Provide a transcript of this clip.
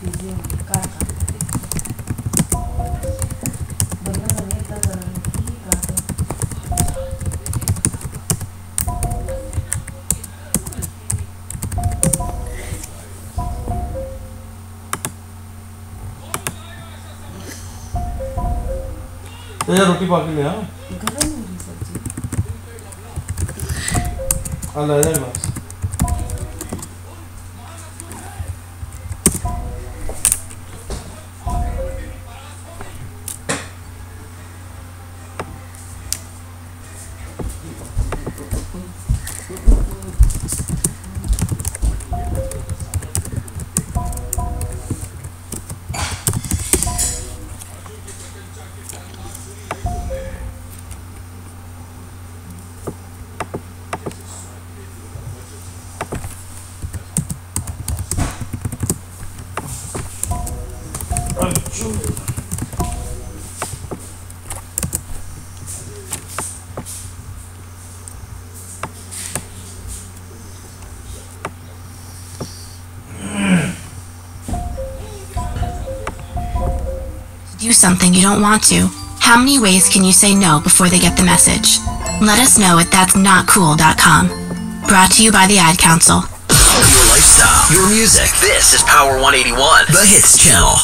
तो यार रोटी पाकि ले आ गरम हो रही सब्ज़ी। Do something you don't want to. How many ways can you say no before they get the message? Let us know at that'snotcool.com. Brought to you by the Ad Council. Your lifestyle, your music. This is Power 181, the Hits Channel.